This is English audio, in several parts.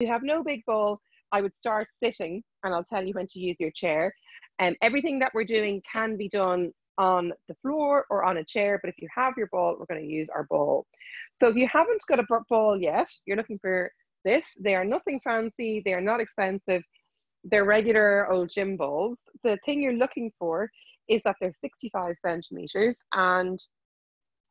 you have no big ball, I would start sitting and I'll tell you when to use your chair. And um, everything that we're doing can be done on the floor or on a chair, but if you have your ball, we're going to use our ball. So if you haven't got a ball yet, you're looking for this. They are nothing fancy, they are not expensive, they're regular old gym balls. The thing you're looking for is that they're 65 centimeters, and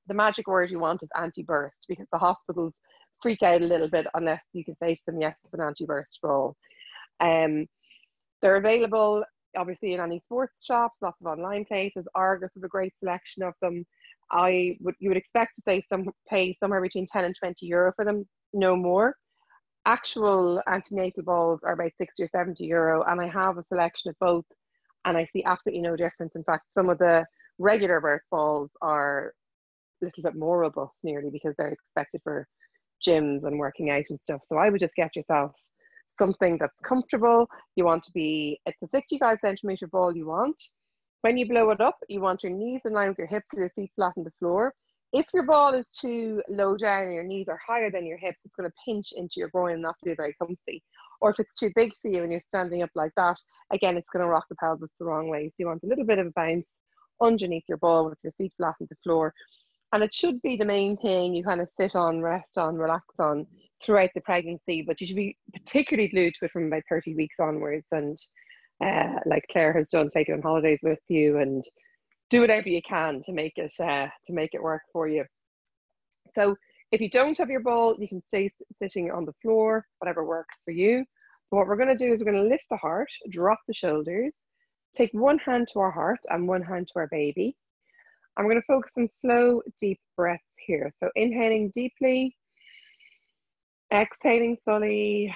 the magic word you want is anti burst because the hospitals freak out a little bit unless you can say to them, yes, it's an anti burst ball. Um, they're available obviously in any sports shops, lots of online places. Argos have a great selection of them. I would you would expect to say some pay somewhere between 10 and 20 euro for them, no more. Actual antenatal balls are about 60 or 70 euro, and I have a selection of both, and I see absolutely no difference. In fact, some of the regular birth balls are a little bit more robust nearly because they're expected for gyms and working out and stuff. So I would just get yourself something that's comfortable. You want to be, it's a 65 centimeter ball you want. When you blow it up, you want your knees in line with your hips and your feet flat on the floor. If your ball is too low down and your knees are higher than your hips, it's going to pinch into your groin and not be very comfy. Or if it's too big for you and you're standing up like that, again, it's going to rock the pelvis the wrong way. So you want a little bit of a bounce underneath your ball with your feet flat on the floor. And it should be the main thing you kind of sit on, rest on, relax on throughout the pregnancy, but you should be particularly glued to it from about 30 weeks onwards. And uh, like Claire has done, take it on holidays with you and do whatever you can to make it uh, to make it work for you. So if you don't have your ball, you can stay sitting on the floor, whatever works for you. But what we're going to do is we're going to lift the heart, drop the shoulders, take one hand to our heart and one hand to our baby. And we're going to focus on slow, deep breaths here. So inhaling deeply Exhaling fully.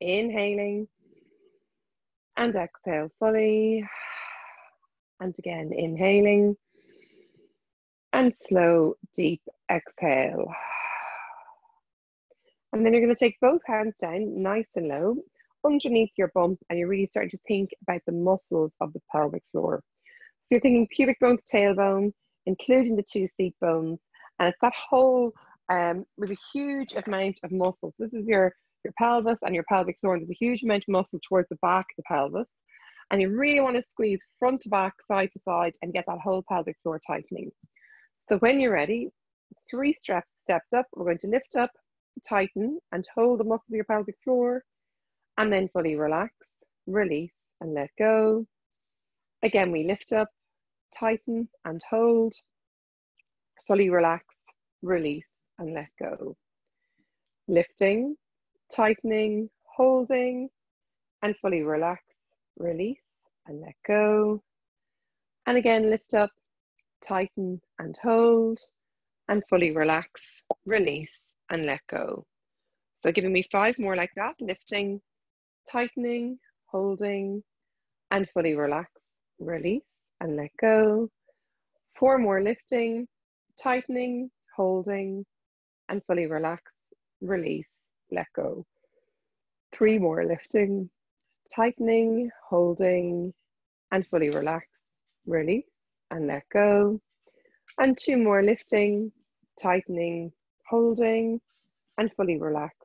Inhaling. And exhale fully. And again, inhaling. And slow, deep exhale. And then you're going to take both hands down nice and low underneath your bump and you're really starting to think about the muscles of the pelvic floor. You're thinking pubic bone to tailbone, including the two seat bones, and it's that whole um, with a huge amount of muscles. This is your, your pelvis and your pelvic floor, and there's a huge amount of muscle towards the back of the pelvis. And you really want to squeeze front to back, side to side, and get that whole pelvic floor tightening. So when you're ready, three steps, steps up, we're going to lift up, tighten, and hold the muscles of your pelvic floor, and then fully relax, release, and let go. Again, we lift up, tighten, and hold, fully relax, release, and let go. Lifting, tightening, holding, and fully relax, release, and let go. And again, lift up, tighten, and hold, and fully relax, release, and let go. So, giving me five more like that lifting, tightening, holding, and fully relax, release, and let go. Four more lifting, tightening, holding, and fully relax, release, let go. Three more lifting, tightening, holding, and fully relax, release, and let go. And two more lifting, tightening, holding, and fully relax,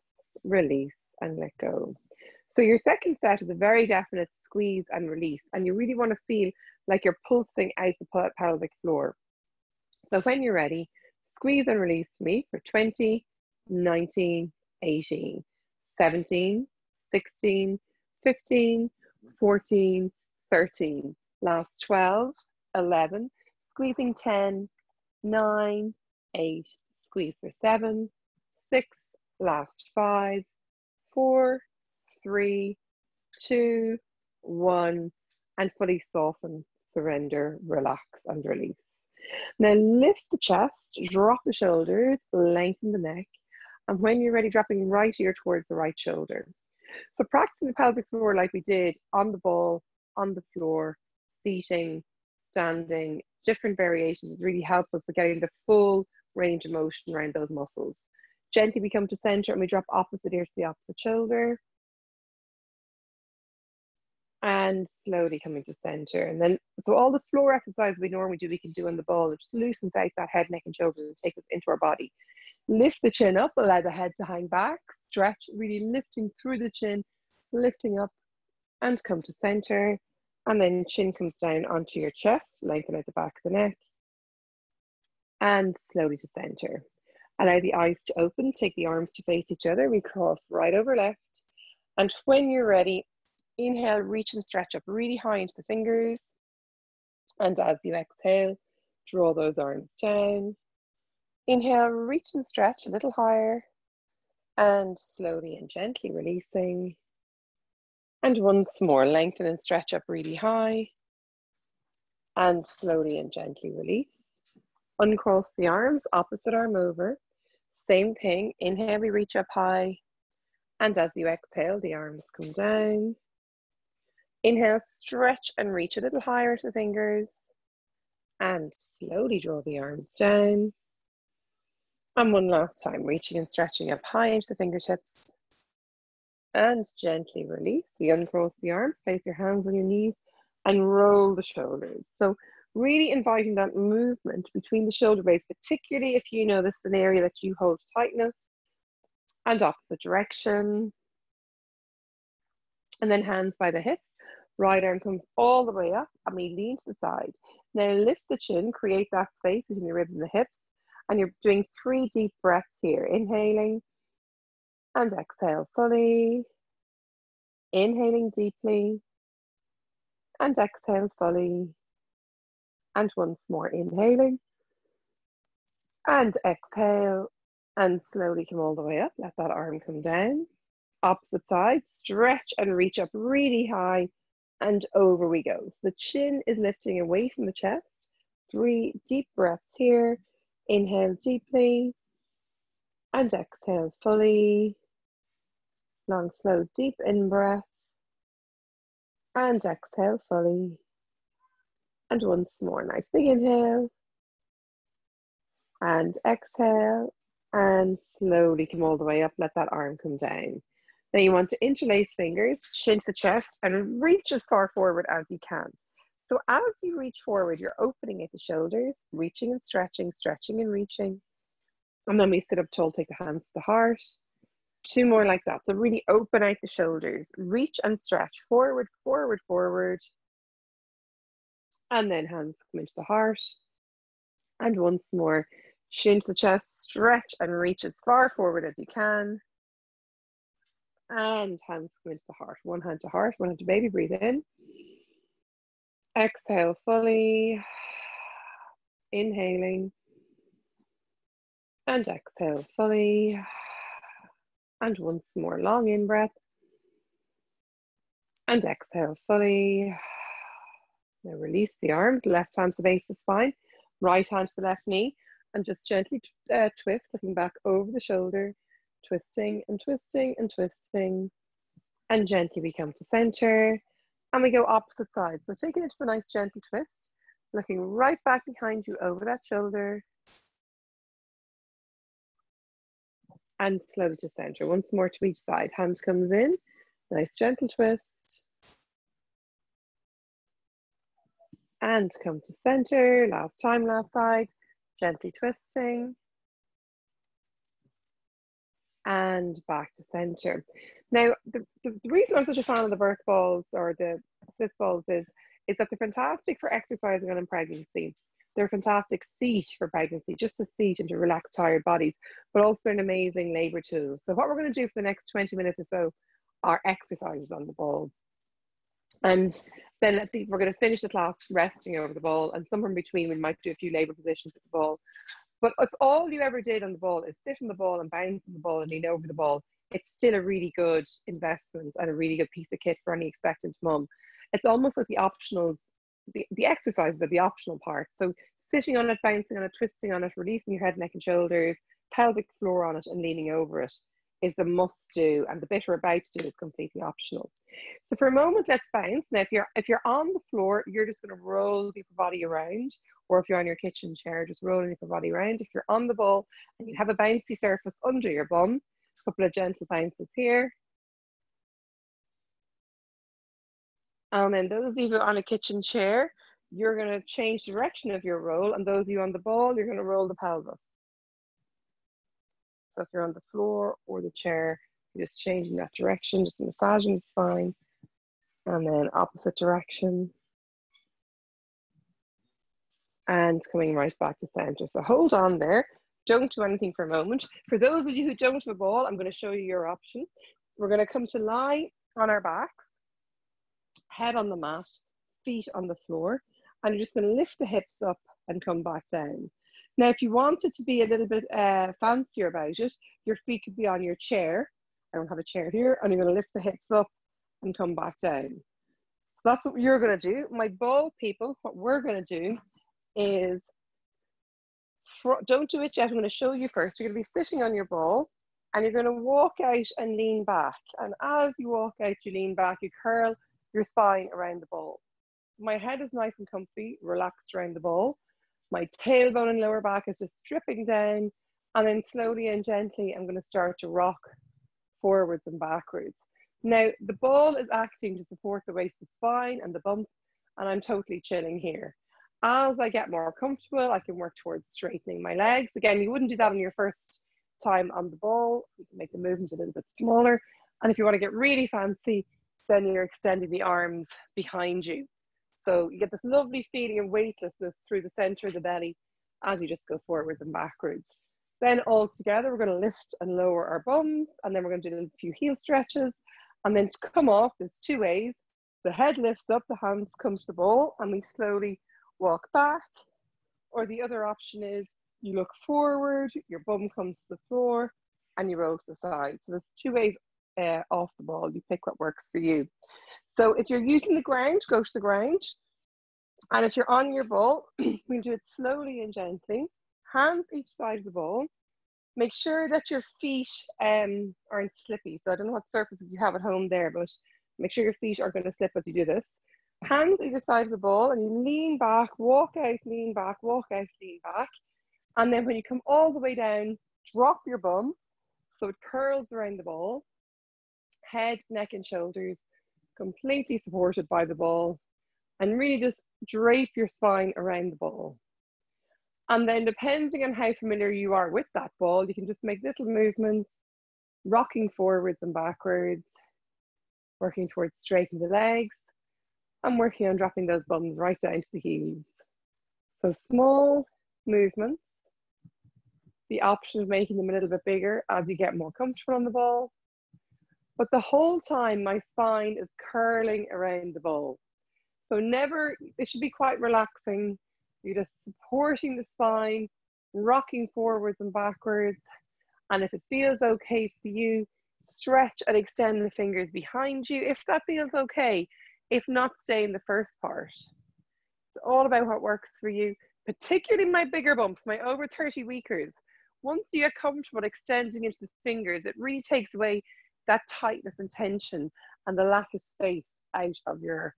release, and let go. So your second set is a very definite squeeze and release, and you really want to feel like you're pulsing out the pelvic floor. So when you're ready, squeeze and release me for 20, 19, 18, 17, 16, 15, 14, 13. Last 12, 11, squeezing 10, 9, 8, squeeze for 7, 6, last 5, 4, 3, 2, 1, and fully soften, surrender, relax, and release. Now lift the chest, drop the shoulders, lengthen the neck, and when you're ready, dropping right ear towards the right shoulder. So practicing the pelvic floor like we did on the ball, on the floor, seating, standing, different variations is really helpful for getting the full range of motion around those muscles. Gently we come to center and we drop opposite ear to the opposite shoulder and slowly coming to center. And then, so all the floor exercises we normally do, we can do on the ball. It just loosens out that head, neck, and shoulders and takes us into our body. Lift the chin up, allow the head to hang back, stretch, really lifting through the chin, lifting up and come to center. And then chin comes down onto your chest, lengthen out the back of the neck. And slowly to center. Allow the eyes to open, take the arms to face each other. We cross right over left. And when you're ready, inhale, reach and stretch up really high into the fingers. And as you exhale, draw those arms down. Inhale, reach and stretch a little higher. And slowly and gently releasing. And once more, lengthen and stretch up really high. And slowly and gently release. Uncross the arms, opposite arm over. Same thing, inhale, we reach up high. And as you exhale, the arms come down. Inhale, stretch and reach a little higher to the fingers. And slowly draw the arms down. And one last time, reaching and stretching up high into the fingertips. And gently release. We uncross the arms, place your hands on your knees, and roll the shoulders. So really inviting that movement between the shoulder blades, particularly if you know this is an area that you hold tightness, and opposite direction. And then hands by the hips. Right arm comes all the way up and we lean to the side. Now lift the chin, create that space between the ribs and the hips. And you're doing three deep breaths here. Inhaling and exhale fully. Inhaling deeply and exhale fully. And once more, inhaling and exhale and slowly come all the way up. Let that arm come down. Opposite side, stretch and reach up really high and over we go. So the chin is lifting away from the chest. Three deep breaths here. Inhale deeply and exhale fully. Long, slow, deep in breath and exhale fully. And once more, nice big inhale and exhale and slowly come all the way up. Let that arm come down. You want to interlace fingers, chin to the chest, and reach as far forward as you can. So as you reach forward, you're opening at the shoulders, reaching and stretching, stretching and reaching. And then we sit up tall, take the hands to the heart. Two more like that. So really open out the shoulders, reach and stretch forward, forward, forward. And then hands come into the heart. And once more, chin to the chest, stretch and reach as far forward as you can. And hands come into the heart. One hand to heart, one hand to baby. Breathe in. Exhale fully. Inhaling. And exhale fully. And once more, long in breath. And exhale fully. Now release the arms, left hand to the base of the spine, right hand to the left knee, and just gently uh, twist, looking back over the shoulder, twisting and twisting and twisting. And gently we come to center and we go opposite sides. So taking it to a nice gentle twist, looking right back behind you over that shoulder. And slowly to center. Once more to each side. Hand comes in, nice gentle twist. And come to center. Last time, last side. Gently twisting and back to center. Now, the, the, the, reason I'm such a fan of the birth balls or the Swiss balls is, is that they're fantastic for exercising on in pregnancy. They're a fantastic seat for pregnancy, just a seat and to relax tired bodies, but also an amazing labor tool. So what we're going to do for the next 20 minutes or so are exercises on the ball. And then let's see, we're going to finish the class resting over the ball and somewhere in between we might do a few labor positions with the ball but if all you ever did on the ball is sit on the ball and bounce on the ball and lean over the ball, it's still a really good investment and a really good piece of kit for any expectant mum. It's almost like the optional, the, the exercises are the optional part. So sitting on it, bouncing on it, twisting on it, releasing your head, neck, and shoulders, pelvic floor on it, and leaning over it is the must do, and the bit we're about to do is completely optional. So for a moment, let's bounce. Now, if you're if you're on the floor, you're just going to roll your body around, or if you're on your kitchen chair, just rolling your body around. If you're on the ball and you have a bouncy surface under your bum, a couple of gentle bounces here. And then those of you on a kitchen chair, you're going to change the direction of your roll, and those of you on the ball, you're going to roll the pelvis. So if you're on the floor or the chair, you're just changing that direction, just massaging the spine. And then opposite direction. And coming right back to center. So hold on there. Don't do anything for a moment. For those of you who don't have a ball, I'm going to show you your option. We're going to come to lie on our backs, head on the mat, feet on the floor, and you're just going to lift the hips up and come back down. Now, if you wanted to be a little bit uh, fancier about it, your feet could be on your chair. I don't have a chair here, and you're going to lift the hips up and come back down. So that's what you're going to do. My ball people, what we're going to do is don't do it yet. I'm going to show you first. You're going to be sitting on your ball and you're going to walk out and lean back. And as you walk out, you lean back, you curl your spine around the ball. My head is nice and comfy, relaxed around the ball. My tailbone and lower back is just dripping down. And then slowly and gently, I'm going to start to rock forwards and backwards. Now, the ball is acting to support the waist of the spine and the bump, and I'm totally chilling here. As I get more comfortable, I can work towards straightening my legs. Again, you wouldn't do that on your first time on the ball. You can make the movement a little bit smaller. And if you want to get really fancy, then you're extending the arms behind you. So you get this lovely feeling of weightlessness through the center of the belly as you just go forwards and backwards. Then all together, we're going to lift and lower our bums, and then we're going to do a few heel stretches. And then to come off, there's two ways. The head lifts up, the hands come to the ball, and we slowly walk back. Or the other option is you look forward, your bum comes to the floor, and you roll to the side. So there's two ways uh, off the ball. You pick what works for you. So if you're using the ground, go to the ground. And if you're on your ball, we'll do it slowly and gently. Hands each side of the ball. Make sure that your feet um, aren't slippy. So I don't know what surfaces you have at home there, but make sure your feet aren't going to slip as you do this hands either side of the ball and you lean back, walk out, lean back, walk out, lean back. And then when you come all the way down, drop your bum so it curls around the ball. Head, neck, and shoulders completely supported by the ball. And really just drape your spine around the ball. And then, depending on how familiar you are with that ball, you can just make little movements, rocking forwards and backwards, working towards straightening the legs, I'm working on dropping those bums right down to the heels. So small movements, the option of making them a little bit bigger as you get more comfortable on the ball. But the whole time my spine is curling around the ball. So never, it should be quite relaxing. You're just supporting the spine, rocking forwards and backwards. And if it feels okay for you, stretch and extend the fingers behind you. If that feels okay, if not stay in the first part. It's all about what works for you, particularly my bigger bumps, my over 30 weekers. Once you get comfortable extending into the fingers, it really takes away that tightness and tension and the lack of space out of your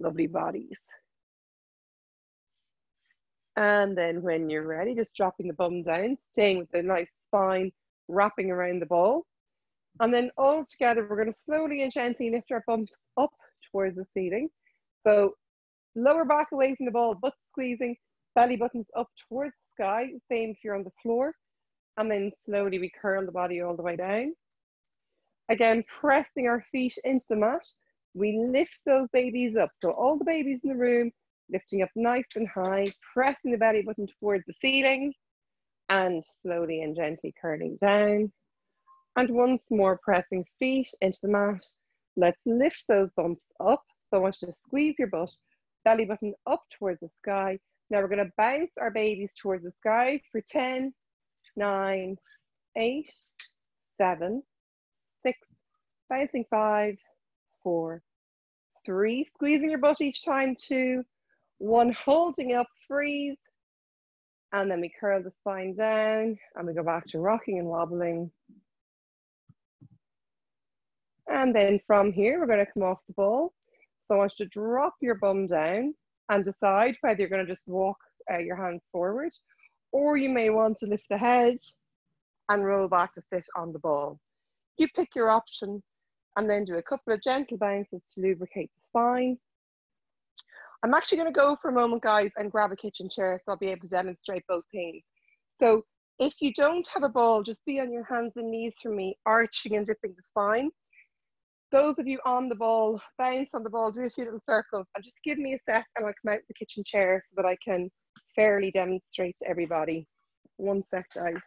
lovely bodies. And then when you're ready, just dropping the bum down, staying with the nice spine wrapping around the ball. And then all together, we're going to slowly and gently lift our bumps up towards the ceiling. So lower back away from the ball, butt squeezing, belly buttons up towards the sky, same if you're on the floor. And then slowly we curl the body all the way down. Again, pressing our feet into the mat, we lift those babies up. So all the babies in the room, lifting up nice and high, pressing the belly button towards the ceiling, and slowly and gently curling down. And once more, pressing feet into the mat, Let's lift those bumps up. So I want you to squeeze your butt, belly button up towards the sky. Now we're going to bounce our babies towards the sky for 10, 9, 8, 7, 6, bouncing 5, 4, 3, squeezing your butt each time, 2, 1, holding up, freeze, and then we curl the spine down and we go back to rocking and wobbling. And then from here, we're going to come off the ball. So I want you to drop your bum down and decide whether you're going to just walk uh, your hands forward or you may want to lift the head and roll back to sit on the ball. You pick your option and then do a couple of gentle bounces to lubricate the spine. I'm actually going to go for a moment, guys, and grab a kitchen chair so I'll be able to demonstrate both things. So If you don't have a ball, just be on your hands and knees for me, arching and dipping the spine. Those of you on the ball, bounce on the ball, do a few little circles, and just give me a sec and I'll come out the kitchen chair so that I can fairly demonstrate to everybody. One sec, guys.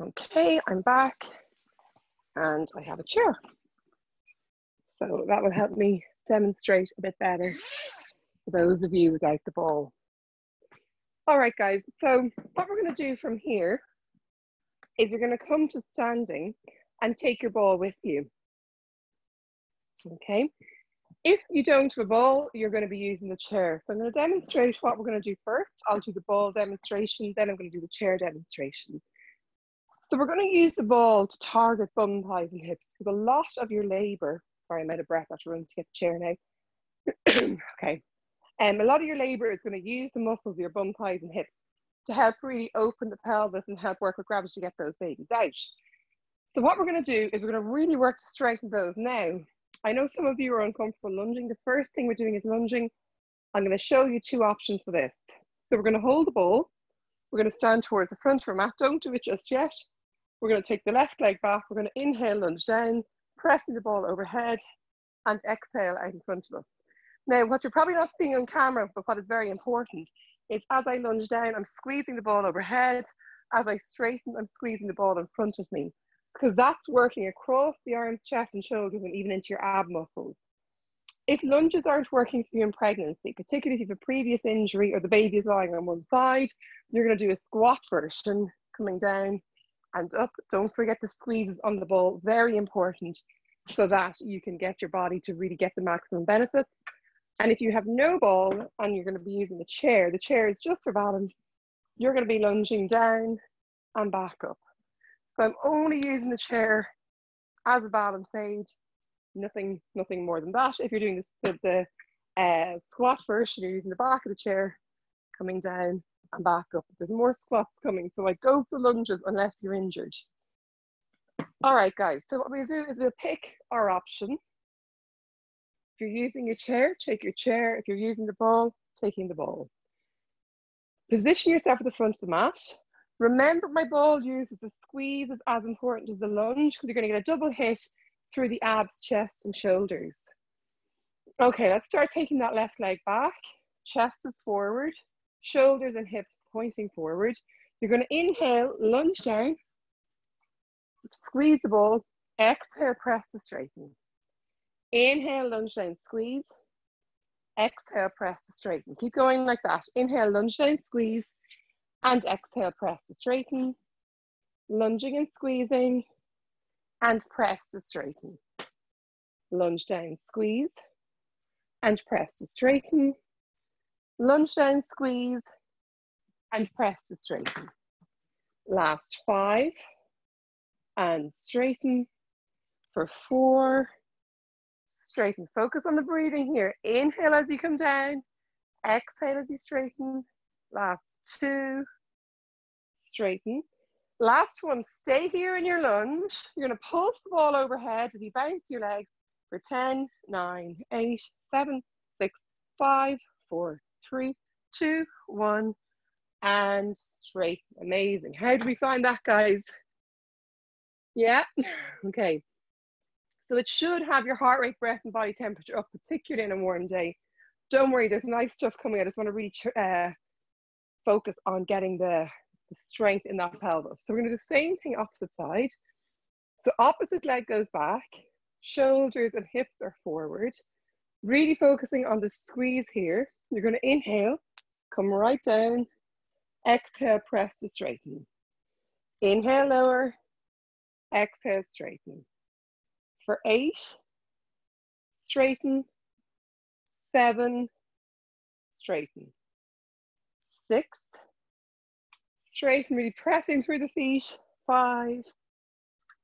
Okay, I'm back and I have a chair. So that will help me demonstrate a bit better for those of you without the ball. All right, guys, so what we're gonna do from here is you're gonna come to standing and take your ball with you. Okay, if you don't have a ball, you're gonna be using the chair. So I'm gonna demonstrate what we're gonna do first. I'll do the ball demonstration, then I'm gonna do the chair demonstration. So we're going to use the ball to target bum, thighs and hips because a lot of your labour, sorry, I'm out of breath after running to get the chair now. okay. Um, a lot of your labour is going to use the muscles of your bum, thighs and hips to help really open the pelvis and help work with gravity to get those babies out. So what we're going to do is we're going to really work to strengthen those now. I know some of you are uncomfortable lunging. The first thing we're doing is lunging. I'm going to show you two options for this. So we're going to hold the ball. We're going to stand towards the front for mat. Don't do it just yet. We're going to take the left leg back. We're going to inhale, lunge down, pressing the ball overhead, and exhale out in front of us. Now, what you're probably not seeing on camera, but what is very important, is as I lunge down, I'm squeezing the ball overhead. As I straighten, I'm squeezing the ball in front of me because that's working across the arms, chest, and shoulders, and even into your ab muscles. If lunges aren't working for you in pregnancy, particularly if you have a previous injury or the baby is lying on one side, you're going to do a squat version coming down and up. Don't forget the squeezes on the ball, very important so that you can get your body to really get the maximum benefits. And if you have no ball and you're going to be using the chair, the chair is just for balance. You're going to be lunging down and back up. So I'm only using the chair as a balance aid, nothing, nothing more than that. If you're doing this, the, the uh, squat first, you're using the back of the chair, coming down and back up. There's more squats coming, so I go for lunges unless you're injured. All right, guys, so what we'll do is we'll pick our option. If you're using your chair, take your chair. If you're using the ball, taking the ball. Position yourself at the front of the mat. Remember my ball use is the squeeze is as important as the lunge because you're going to get a double hit through the abs, chest and shoulders. Okay, let's start taking that left leg back. Chest is forward shoulders and hips pointing forward. You're going to inhale, lunge down, squeeze the ball, exhale, press to straighten. Inhale, lunge down, squeeze. Exhale, press to straighten. Keep going like that. Inhale, lunge down, squeeze. And exhale, press to straighten. Lunging and squeezing. And press to straighten. Lunge down, squeeze. And press to straighten lunge down, squeeze, and press to straighten. Last five, and straighten for four, straighten. Focus on the breathing here. Inhale as you come down, exhale as you straighten. Last two, straighten. Last one, stay here in your lunge. You're gonna pulse the ball overhead as you bounce your legs for 10, 9, 8, 7, 6, 5, 4, three, two, one, and straight. Amazing. How do we find that, guys? Yeah, okay. So it should have your heart rate, breath, and body temperature up, particularly in a warm day. Don't worry, there's nice stuff coming. I just want to really uh, focus on getting the, the strength in that pelvis. So we're going to do the same thing opposite side. So opposite leg goes back, shoulders and hips are forward. Really focusing on the squeeze here. You're going to inhale, come right down, exhale, press to straighten. Inhale, lower, exhale, straighten. For eight, straighten, seven, straighten, six, straighten, really pressing through the feet, five,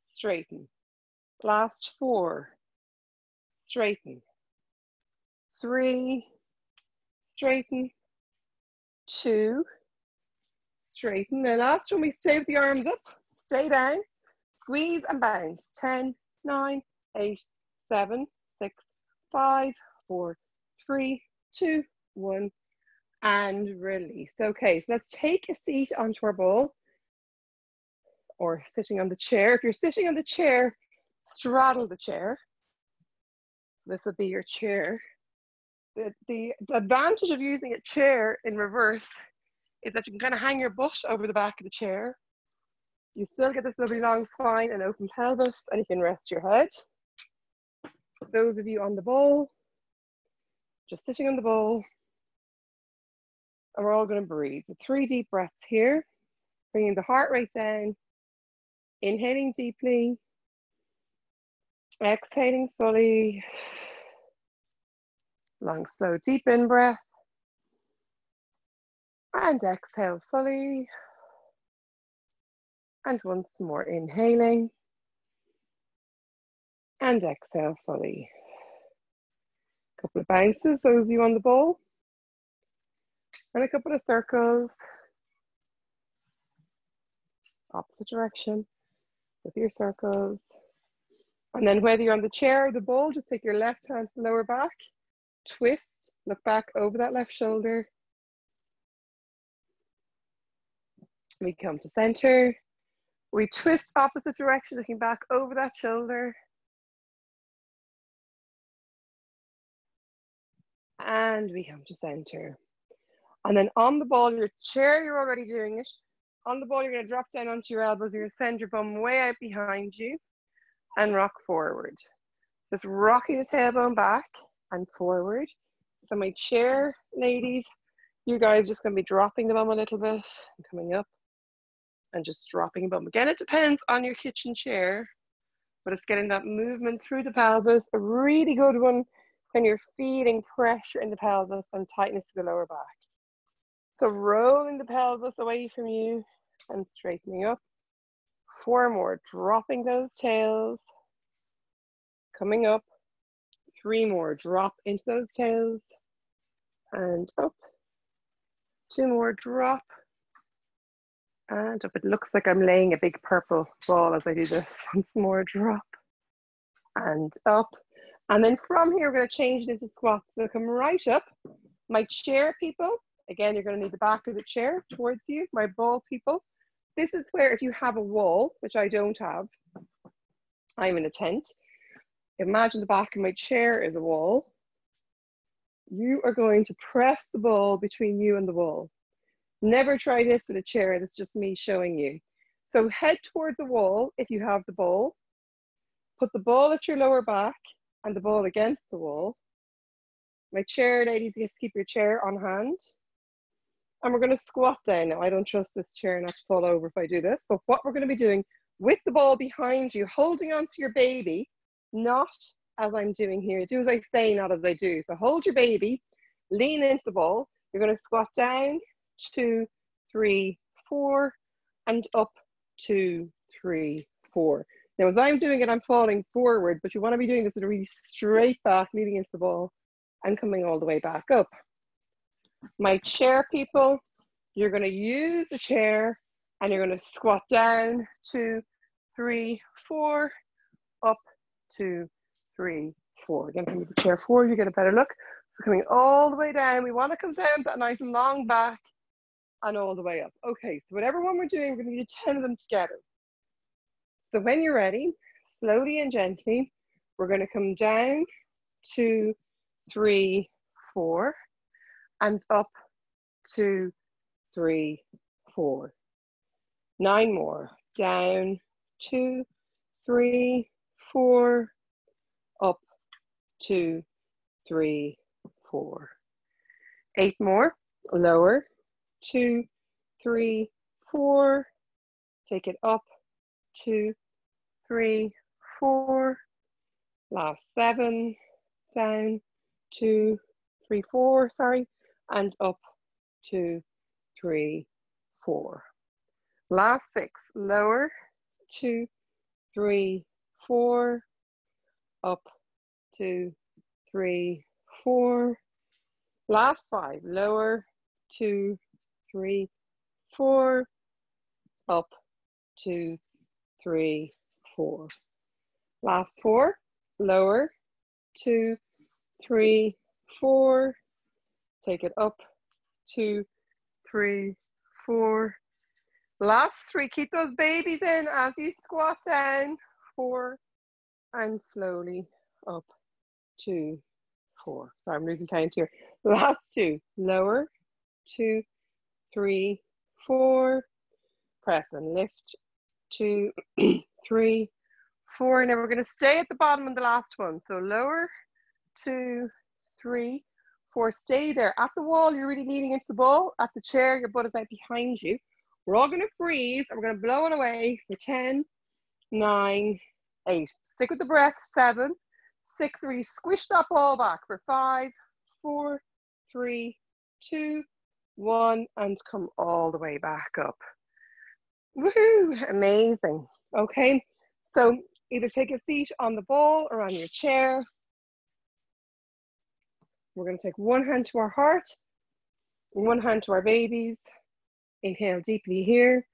straighten, last four, straighten, three, straighten, two, straighten. The last one, we stay with the arms up, stay down, squeeze and bounce. 10, 9, 8, 7, 6, 5, 4, 3, 2, 1, and release. Okay, so let's take a seat onto our ball or sitting on the chair. If you're sitting on the chair, straddle the chair. So this would be your chair. The, the, advantage of using a chair in reverse is that you can kind of hang your butt over the back of the chair. You still get this lovely long spine and open pelvis, and you can rest your head. Those of you on the ball, just sitting on the ball, and we're all going to breathe. Three deep breaths here, bringing the heart rate down, inhaling deeply, exhaling fully, long, slow, deep in breath, and exhale fully. And once more, inhaling and exhale fully. A couple of bounces, those of you on the ball. And a couple of circles. Opposite direction with your circles. And then whether you're on the chair or the ball, just take your left hand to the lower back, twist, look back over that left shoulder. We come to center. We twist opposite direction, looking back over that shoulder. And we come to center. And then on the ball, your chair, you're already doing it. On the ball, you're gonna drop down onto your elbows. You're gonna send your bum way out behind you and rock forward. Just rocking the tailbone back and forward. So my chair, ladies, you guys just gonna be dropping the bum a little bit and coming up and just dropping the bum. Again, it depends on your kitchen chair, but it's getting that movement through the pelvis. A really good one when you're feeling pressure in the pelvis and tightness to the lower back. So rolling the pelvis away from you and straightening up. Four more, dropping those tails. Coming up. Three more, drop into those tails. And up. Two more, drop. And up. It looks like I'm laying a big purple ball as I do this. Once more, drop. And up. And then from here, we're going to change it into squats. So come right up. My chair people, Again, you're going to need the back of the chair towards you, my ball people. This is where if you have a wall, which I don't have, I'm in a tent. Imagine the back of my chair is a wall. You are going to press the ball between you and the wall. Never try this with a chair, that's just me showing you. So head towards the wall if you have the ball. Put the ball at your lower back and the ball against the wall. My chair, ladies, you have to keep your chair on hand and we're going to squat down. Now, I don't trust this chair not to fall over if I do this. But what we're going to be doing with the ball behind you, holding onto your baby, not as I'm doing here. Do as I say, not as I do. So hold your baby, lean into the ball. You're going to squat down, two, three, four, and up, two, three, four. Now, as I'm doing it, I'm falling forward, but you want to be doing this in a really straight back, leading into the ball and coming all the way back up. My chair people, you're going to use the chair and you're going to squat down, two, three, four, up, two, three, four. Again, to the chair forward, you get a better look. So coming all the way down, we want to come down that nice long back and all the way up. Okay, so whatever one we're doing, we're going to do 10 of them together. So when you're ready, slowly and gently, we're going to come down, two, three, four, and up, two, three, four. Nine more, down, two, three, four, up, two, three, four. Eight more, lower, two, three, four. Take it up, two, three, four. Last seven, down, two, three, four, sorry, and up, two, three, four. Last six, lower, two, three, four, up, two, three, four. Last five, lower, two, three, four, up, two, three, four. Last four, lower, two, three, four. Take it up, two, three, four. Last three, keep those babies in as you squat down, four, and slowly up, two, four. Sorry, I'm losing count here. Last two, lower, two, three, four. Press and lift, two, three, four. Now we're going to stay at the bottom of the last one. So lower, two, three, four. Stay there. At the wall, you're really leaning into the ball. At the chair, your butt is out behind you. We're all going to breathe and we're going to blow it away for 10, 9, 8. Stick with the breath. 7, 6. Really squish that ball back for 5, 4, 3, 2, 1. And come all the way back up. Woohoo! Amazing. Okay, so either take a seat on the ball or on your chair. We're going to take one hand to our heart, one hand to our babies. Inhale deeply here.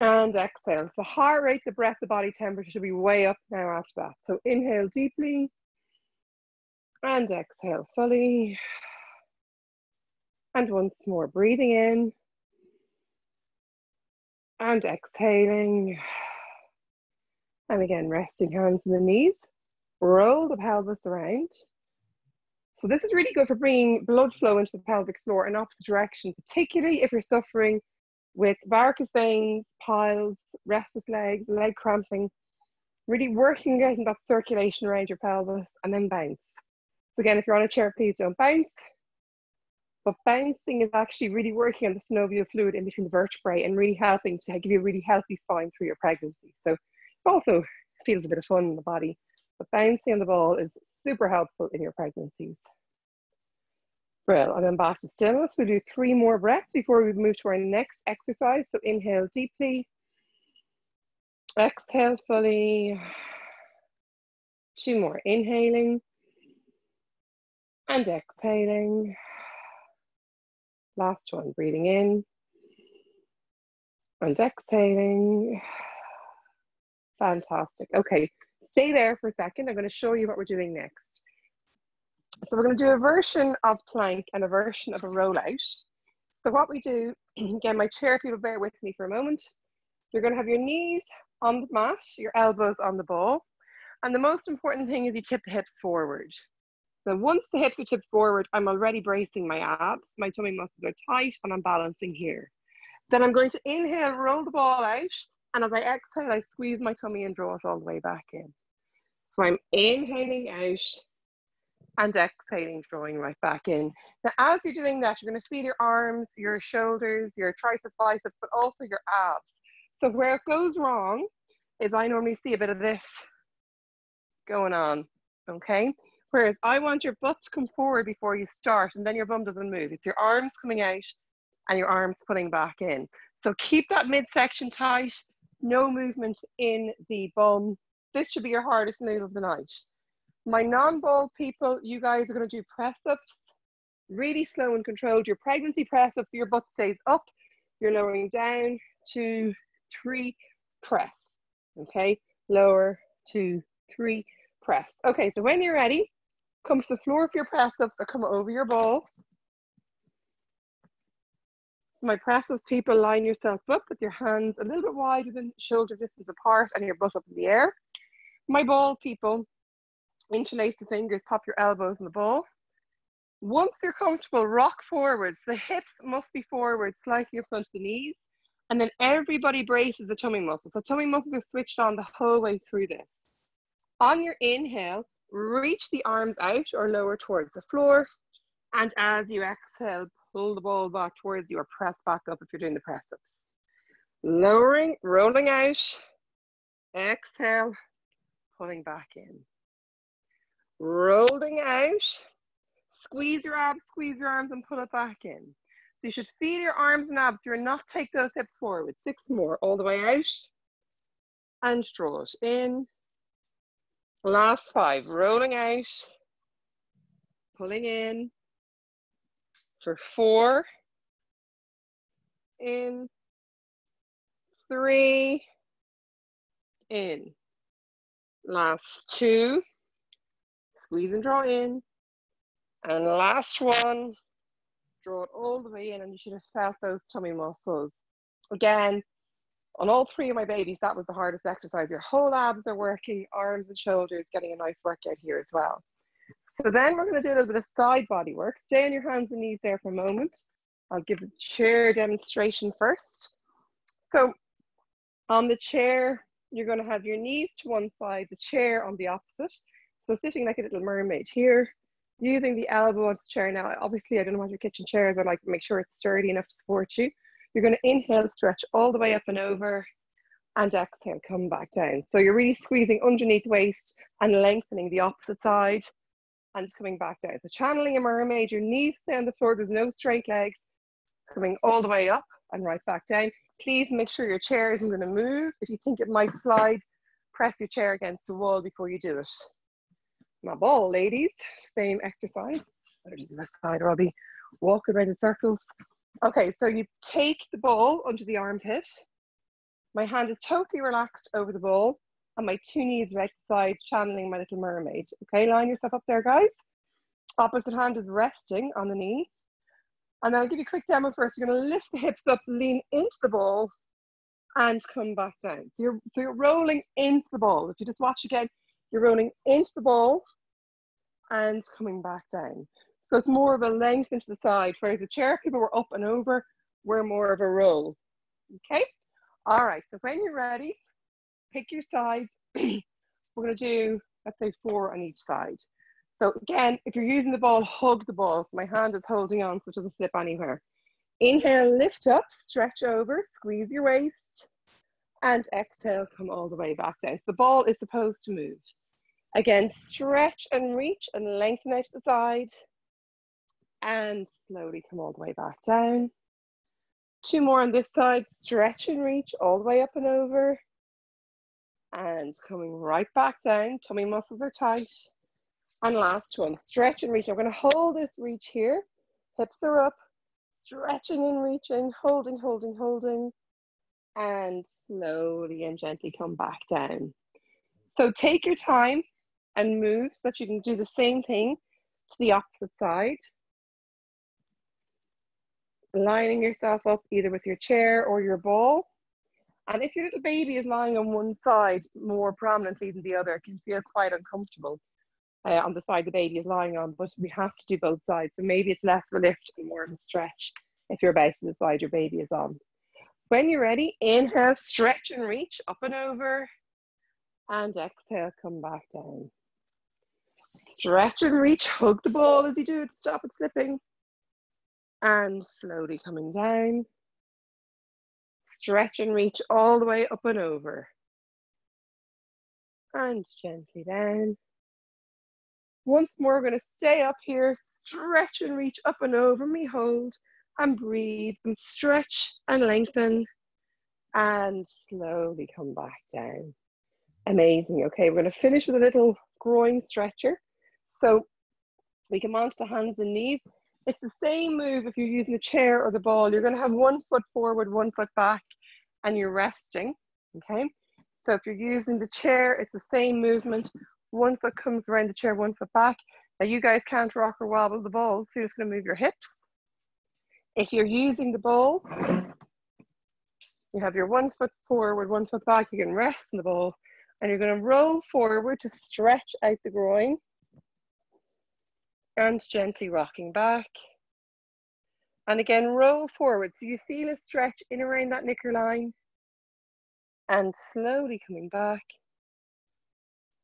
And exhale. So heart rate, the breath, the body temperature should be way up now after that. So inhale deeply. And exhale fully. And once more, breathing in and exhaling. And again, resting hands in the knees. Roll the pelvis around. So this is really good for bringing blood flow into the pelvic floor in opposite direction, particularly if you're suffering with varicose veins, piles, restless legs, leg cramping. Really working getting that circulation around your pelvis and then bounce. So again, if you're on a chair, please don't bounce. But bouncing is actually really working on the synovial fluid in between the vertebrae and really helping to give you a really healthy spine through your pregnancy. So it also feels a bit of fun in the body. But bouncing on the ball is super helpful in your pregnancies. Brill. And then back to stillness. We'll do three more breaths before we move to our next exercise. So inhale deeply. Exhale fully. Two more. Inhaling and exhaling. Last one, breathing in and exhaling. Fantastic. Okay, stay there for a second. I'm going to show you what we're doing next. So we're going to do a version of plank and a version of a rollout. So what we do, again, my chair people bear with me for a moment. You're going to have your knees on the mat, your elbows on the ball. And the most important thing is you tip the hips forward. So once the hips are tipped forward, I'm already bracing my abs, my tummy muscles are tight, and I'm balancing here. Then I'm going to inhale, roll the ball out, and as I exhale, I squeeze my tummy and draw it all the way back in. So I'm inhaling out and exhaling, drawing right back in. Now, as you're doing that, you're going to feel your arms, your shoulders, your triceps, biceps, but also your abs. So where it goes wrong is I normally see a bit of this going on, okay? Whereas I want your butt to come forward before you start and then your bum doesn't move. It's your arms coming out and your arms putting back in. So keep that midsection tight, no movement in the bum. This should be your hardest move of the night. My non-ball people, you guys are gonna do press ups, really slow and controlled. Your pregnancy press ups, your butt stays up, you're lowering down, two, three, press. Okay, lower, two, three, press. Okay, so when you're ready, Come to the floor for your press ups or come over your ball. My press ups people, line yourself up with your hands a little bit wider than shoulder distance apart and your butt up in the air. My ball people, interlace the fingers, pop your elbows in the ball. Once you're comfortable, rock forwards. The hips must be forward, slightly in front of the knees. And then everybody braces the tummy muscles. The tummy muscles are switched on the whole way through this. On your inhale, reach the arms out or lower towards the floor. And as you exhale, pull the ball back towards you or press back up if you're doing the press ups. Lowering, rolling out, exhale, pulling back in. Rolling out. Squeeze your abs, squeeze your arms, and pull it back in. So you should feel your arms and abs. You're not take those hips forward. Six more, all the way out. And draw it in. Last five, rolling out. Pulling in. For four. In. Three. In. Last two. Squeeze and draw in. And last one, draw it all the way in and you should have felt those tummy muscles. Again, on all three of my babies, that was the hardest exercise. Your whole abs are working, arms and shoulders, getting a nice workout here as well. So then we're gonna do a little bit of side body work. Stay on your hands and knees there for a moment. I'll give a chair demonstration first. So on the chair, you're gonna have your knees to one side, the chair on the opposite. So sitting like a little mermaid here, using the elbow of the chair now. Obviously, I don't know what your kitchen chairs are like, make sure it's sturdy enough to support you. You're going to inhale, stretch all the way up and over, and exhale, come back down. So you're really squeezing underneath waist and lengthening the opposite side and coming back down. So channeling a mermaid, your knees stay on the floor, there's no straight legs, coming all the way up and right back down. Please make sure your chair isn't going to move. If you think it might slide, press your chair against the wall before you do it my ball, ladies. Same exercise. Better do this side be walking around in circles. Okay, so you take the ball under the armpit. My hand is totally relaxed over the ball and my two knees right side channeling my little mermaid. Okay, line yourself up there, guys. Opposite hand is resting on the knee. And then I'll give you a quick demo first. You're gonna lift the hips up, lean into the ball and come back down. So you're, so you're rolling into the ball. If you just watch again, you're rolling into the ball and coming back down. So it's more of a length into the side, whereas the chair people were up and over, we're more of a roll. Okay? All right, so when you're ready, pick your sides. we're gonna do, let's say four on each side. So again, if you're using the ball, hug the ball. My hand is holding on so it doesn't slip anywhere. Inhale, lift up, stretch over, squeeze your waist, and exhale, come all the way back down. The ball is supposed to move. Again, stretch and reach and lengthen out to the side. And slowly come all the way back down. Two more on this side. Stretch and reach all the way up and over. And coming right back down. Tummy muscles are tight. And last one, stretch and reach. I'm going to hold this reach here. Hips are up. Stretching and reaching, holding, holding, holding. And slowly and gently come back down. So take your time and move so that you can do the same thing to the opposite side. Lining yourself up either with your chair or your ball. And if your little baby is lying on one side more prominently than the other, it can feel quite uncomfortable uh, on the side the baby is lying on, but we have to do both sides. So maybe it's less of a lift and more of a stretch if you're about to the side your baby is on. When you're ready, inhale, stretch and reach up and over, and exhale, come back down. Stretch and reach, hug the ball as you do it, stop it slipping. And slowly coming down. Stretch and reach all the way up and over. And gently down. Once more, we're going to stay up here, stretch and reach up and over me, hold and breathe and stretch and lengthen and slowly come back down. Amazing. Okay, we're going to finish with a little groin stretcher. So we come onto the hands and knees. It's the same move if you're using the chair or the ball. You're going to have one foot forward, one foot back, and you're resting. Okay. So if you're using the chair, it's the same movement. One foot comes around the chair, one foot back. Now you guys can't rock or wobble the ball, so you're just going to move your hips. If you're using the ball, you have your one foot forward, one foot back. You can rest in the ball, and you're going to roll forward to stretch out the groin and gently rocking back. And again, roll forward. So you feel a stretch in around that knicker line and slowly coming back.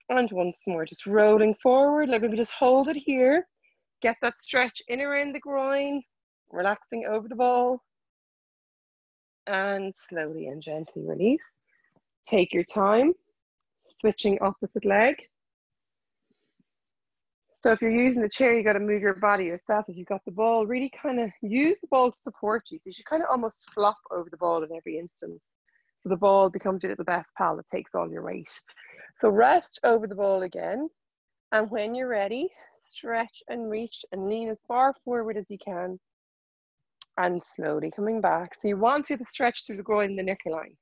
And once more, just rolling forward. Like maybe just hold it here. Get that stretch in around the groin, relaxing over the ball. And slowly and gently release. Take your time, switching opposite leg. So if you're using the chair, you got to move your body yourself. If you've got the ball, really kind of use the ball to support you. So you should kind of almost flop over the ball in every instance. So the ball becomes your little best pal that takes all your weight. So rest over the ball again. And when you're ready, stretch and reach and lean as far forward as you can. And slowly coming back. So you want to stretch through the groin and the neckline.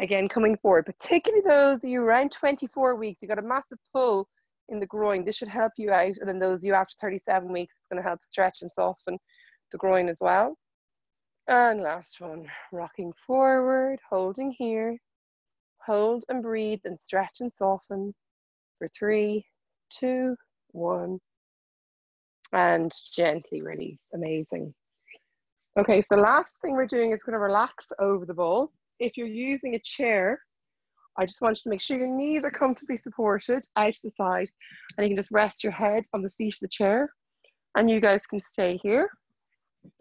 Again, coming forward, particularly those that you around 24 weeks, you've got a massive pull in the groin. This should help you out. And then those you after 37 weeks, it's going to help stretch and soften the groin as well. And last one, rocking forward, holding here. Hold and breathe and stretch and soften for three, two, one. And gently release. Amazing. Okay, so last thing we're doing is going to relax over the ball. If you're using a chair, I just want you to make sure your knees are comfortably supported out to the side and you can just rest your head on the seat of the chair and you guys can stay here.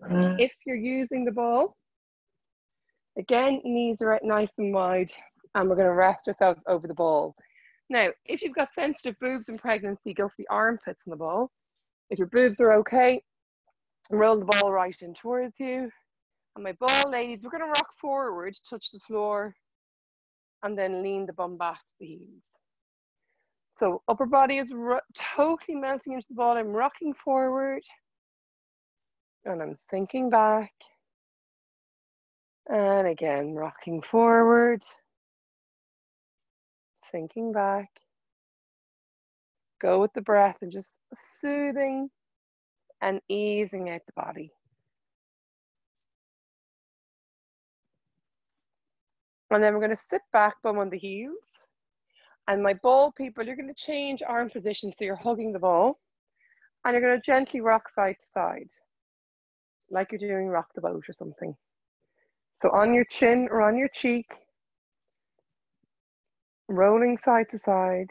Mm. If you're using the ball, again, knees are out nice and wide and we're gonna rest ourselves over the ball. Now, if you've got sensitive boobs in pregnancy, go for the armpits on the ball. If your boobs are okay, roll the ball right in towards you. And my ball ladies, we're gonna rock forward, touch the floor, and then lean the bum back to the heels. So upper body is totally melting into the ball. I'm rocking forward and I'm sinking back. And again, rocking forward, sinking back. Go with the breath and just soothing and easing out the body. And then we're going to sit back, bum on the heels. And my ball people, you're going to change arm position so you're hugging the ball. And you're going to gently rock side to side, like you're doing rock the boat or something. So on your chin or on your cheek, rolling side to side,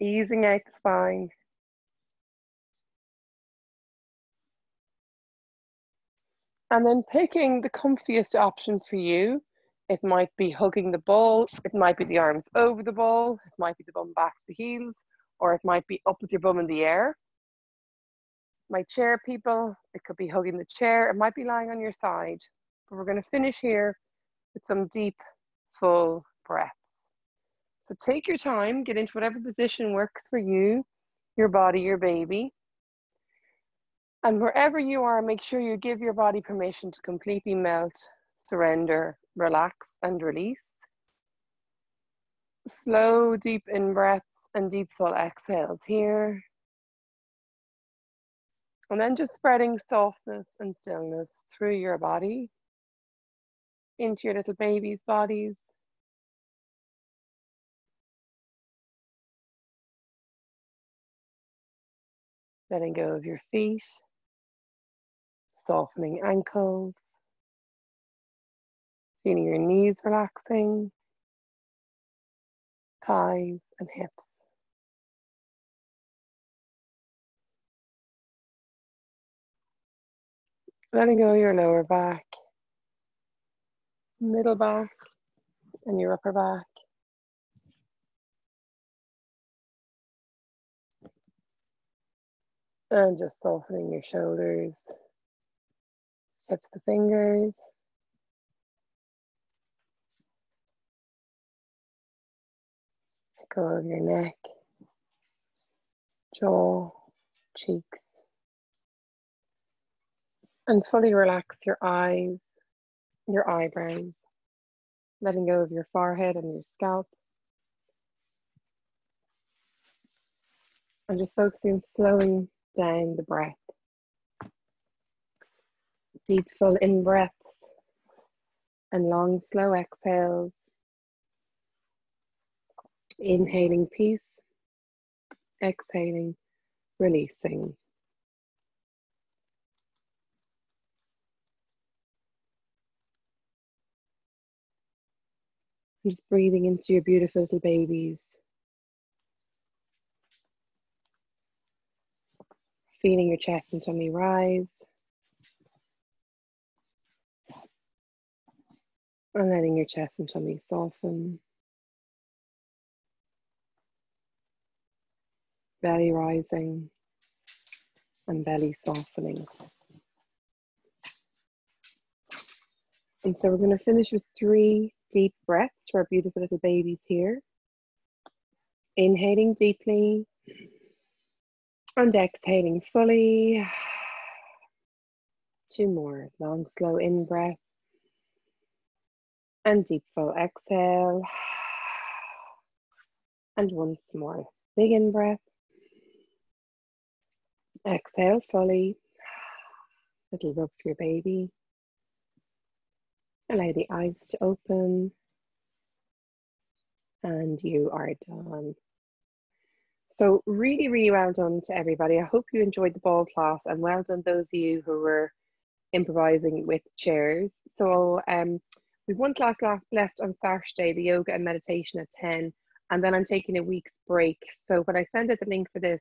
easing out the spine. And then picking the comfiest option for you. It might be hugging the ball, it might be the arms over the ball, it might be the bum back to the heels, or it might be up with your bum in the air. My chair people, it could be hugging the chair, it might be lying on your side. But we're going to finish here with some deep, full breaths. So take your time, get into whatever position works for you, your body, your baby. And wherever you are, make sure you give your body permission to completely melt, surrender, relax, and release. Slow, deep in breaths and deep, full exhales here. And then just spreading softness and stillness through your body into your little baby's bodies. Letting go of your feet softening ankles, feeling your knees relaxing, thighs and hips. Letting go your lower back, middle back, and your upper back. And just softening your shoulders, tips the fingers. Let go of your neck, jaw, cheeks. And fully relax your eyes, your eyebrows, letting go of your forehead and your scalp. And just focusing slowing down the breath deep, full in breaths and long, slow exhales. Inhaling peace, exhaling, releasing. just breathing into your beautiful little babies. Feeling your chest and tummy rise. And letting your chest and tummy soften. belly rising and belly softening. And so we're going to finish with three deep breaths for our beautiful little babies here. Inhaling deeply and exhaling fully. Two more. Long, slow in breath and deep, full exhale. And once more. Big in breath. Exhale fully. Little rub for your baby. Allow the eyes to open. And you are done. So really, really well done to everybody. I hope you enjoyed the ball class and well done those of you who were improvising with chairs. So um, we've one class left on Saturday, the yoga and meditation at 10, and then I'm taking a week's break. So when I send out the link for this,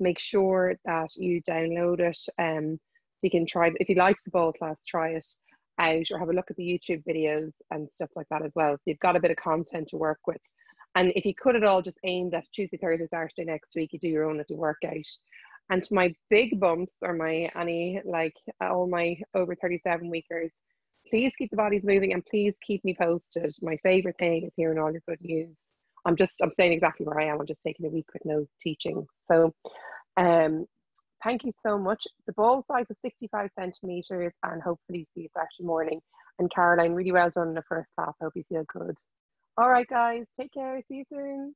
make sure that you download it um, so you can try, if you like the ball class, try it out or have a look at the YouTube videos and stuff like that as well. So you've got a bit of content to work with. And if you could at all just aim that Tuesday, Thursday, Saturday next week, you do your own little workout. And my big bumps or my any like all my over 37 weekers, please keep the bodies moving and please keep me posted. My favorite thing is hearing all your good news. I'm just I'm staying exactly where I am. I'm just taking a week with no teaching. So um thank you so much. The ball size is 65 centimeters and hopefully see you Saturday morning. And Caroline, really well done in the first half. Hope you feel good. All right, guys, take care. See you soon.